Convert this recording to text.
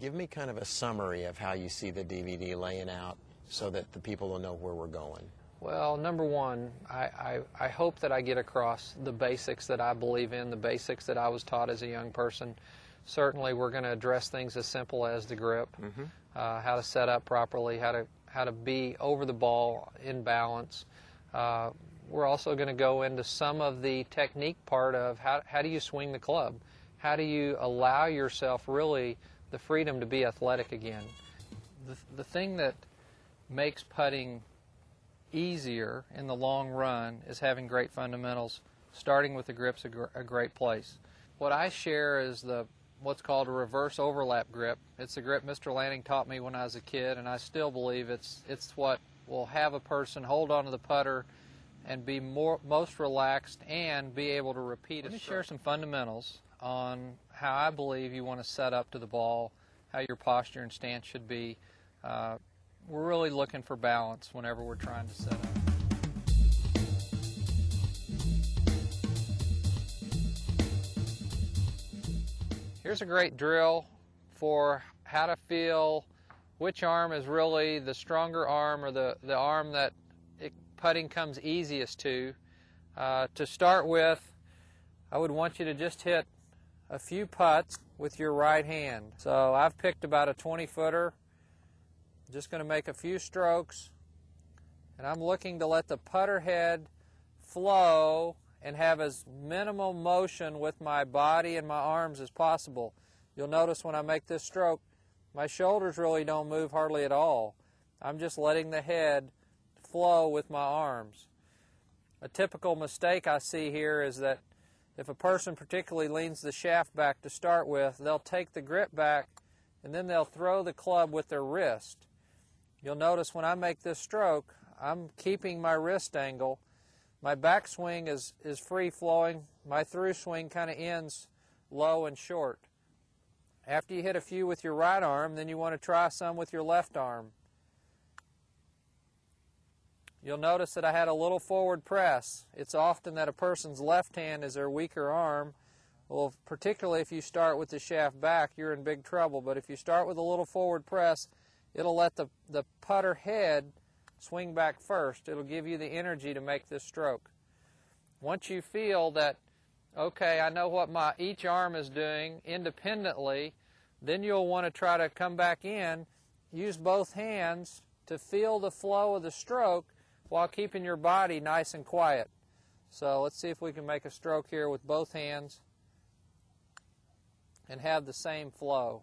Give me kind of a summary of how you see the DVD laying out so that the people will know where we're going. Well, number one, I, I, I, hope that I get across the basics that I believe in, the basics that I was taught as a young person. Certainly, we're going to address things as simple as the grip, mm-hmm. uh, how to set up properly, how to how to be over the ball in balance. Uh, we're also going to go into some of the technique part of how how do you swing the club, how do you allow yourself really the freedom to be athletic again. The the thing that makes putting easier in the long run is having great fundamentals. Starting with the grip's a, gr- a great place. What I share is the what's called a reverse overlap grip. It's a grip Mr. Lanning taught me when I was a kid, and I still believe it's it's what will have a person hold onto the putter and be more most relaxed and be able to repeat. Let me share some fundamentals on how I believe you want to set up to the ball, how your posture and stance should be. Uh, we're really looking for balance whenever we're trying to set up. Here's a great drill for how to feel which arm is really the stronger arm or the, the arm that it, putting comes easiest to. Uh, to start with, I would want you to just hit a few putts with your right hand. So I've picked about a 20 footer just going to make a few strokes and I'm looking to let the putter head flow and have as minimal motion with my body and my arms as possible. You'll notice when I make this stroke, my shoulders really don't move hardly at all. I'm just letting the head flow with my arms. A typical mistake I see here is that if a person particularly leans the shaft back to start with, they'll take the grip back and then they'll throw the club with their wrist. You'll notice when I make this stroke, I'm keeping my wrist angle. My backswing is, is free flowing. My through swing kind of ends low and short. After you hit a few with your right arm, then you want to try some with your left arm. You'll notice that I had a little forward press. It's often that a person's left hand is their weaker arm. Well, particularly if you start with the shaft back, you're in big trouble. But if you start with a little forward press, it'll let the, the putter head swing back first. It'll give you the energy to make this stroke. Once you feel that, okay, I know what my each arm is doing independently, then you'll want to try to come back in, use both hands to feel the flow of the stroke while keeping your body nice and quiet. So let's see if we can make a stroke here with both hands and have the same flow.